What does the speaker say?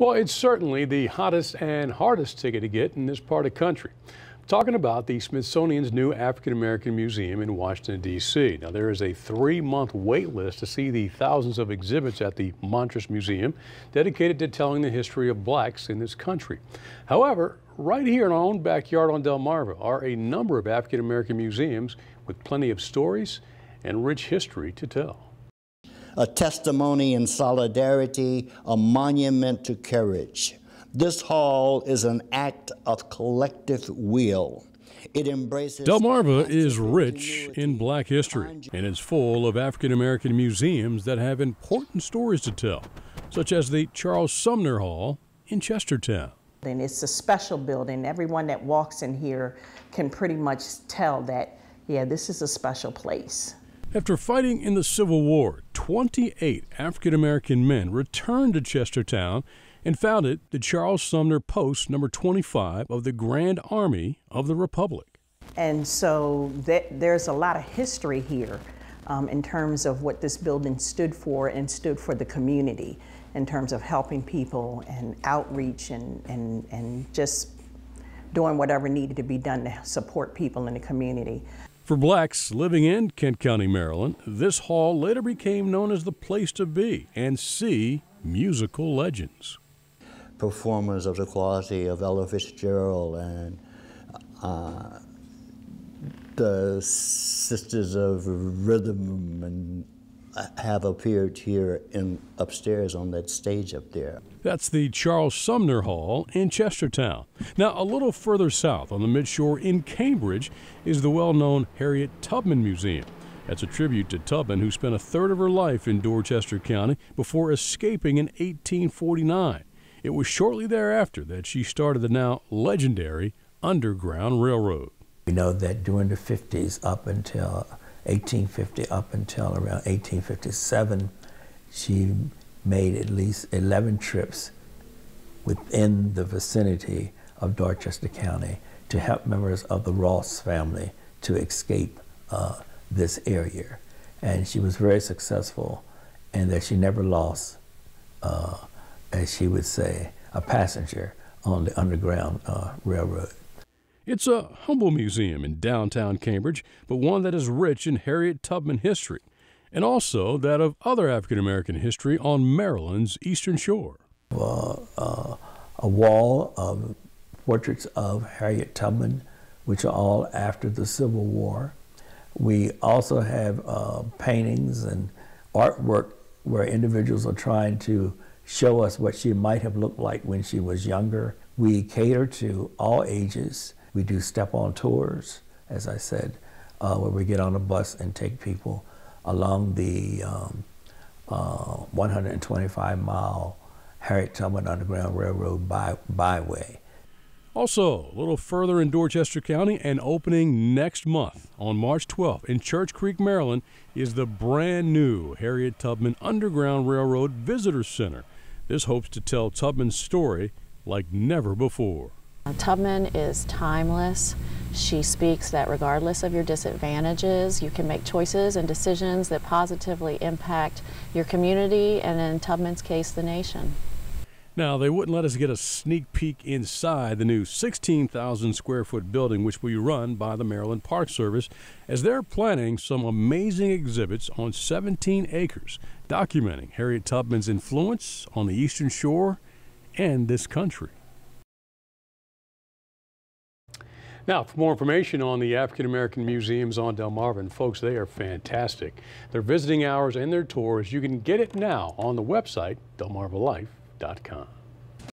Well, it's certainly the hottest and hardest ticket to get in this part of the country. I'm talking about the Smithsonian's new African American Museum in Washington, D.C. Now, there is a three month wait list to see the thousands of exhibits at the Montrose Museum dedicated to telling the history of blacks in this country. However, right here in our own backyard on Delmarva are a number of African American museums with plenty of stories and rich history to tell a testimony in solidarity, a monument to courage. This hall is an act of collective will. It embraces. Delmarva is rich in black history and is full of African American museums that have important stories to tell, such as the Charles Sumner Hall in Chestertown. And it's a special building. Everyone that walks in here can pretty much tell that, yeah, this is a special place. After fighting in the Civil War, 28 African American men returned to Chestertown and founded the Charles Sumner Post number 25 of the Grand Army of the Republic. And so th there's a lot of history here um, in terms of what this building stood for and stood for the community in terms of helping people and outreach and, and, and just doing whatever needed to be done to support people in the community. For blacks living in Kent County, Maryland, this hall later became known as the place to be and see musical legends. Performers of the quality of Ella Fitzgerald and uh, the Sisters of Rhythm and have appeared here in upstairs on that stage up there. That's the Charles Sumner Hall in Chestertown. Now, a little further south on the midshore in Cambridge is the well known Harriet Tubman Museum. That's a tribute to Tubman, who spent a third of her life in Dorchester County before escaping in 1849. It was shortly thereafter that she started the now legendary Underground Railroad. We know that during the 50s up until 1850 up until around 1857, she made at least 11 trips within the vicinity of Dorchester County to help members of the Ross family to escape uh, this area. And she was very successful and that she never lost, uh, as she would say, a passenger on the Underground uh, Railroad. It's a humble museum in downtown Cambridge, but one that is rich in Harriet Tubman history, and also that of other African American history on Maryland's eastern shore. Uh, uh, a wall of portraits of Harriet Tubman, which are all after the Civil War. We also have uh, paintings and artwork where individuals are trying to show us what she might have looked like when she was younger. We cater to all ages we do step on tours, as I said, uh, where we get on a bus and take people along the um, uh, 125 mile Harriet Tubman Underground Railroad by, byway. Also, a little further in Dorchester County and opening next month on March 12th in Church Creek, Maryland, is the brand new Harriet Tubman Underground Railroad Visitor Center. This hopes to tell Tubman's story like never before. Uh, Tubman is timeless. She speaks that regardless of your disadvantages, you can make choices and decisions that positively impact your community and in Tubman's case, the nation. Now, they wouldn't let us get a sneak peek inside the new 16,000 square foot building, which will be run by the Maryland Park Service, as they're planning some amazing exhibits on 17 acres, documenting Harriet Tubman's influence on the Eastern Shore and this country. Now, for more information on the African American Museums on Delmarva, folks, they are fantastic. Their visiting hours and their tours, you can get it now on the website, delmarvalife.com.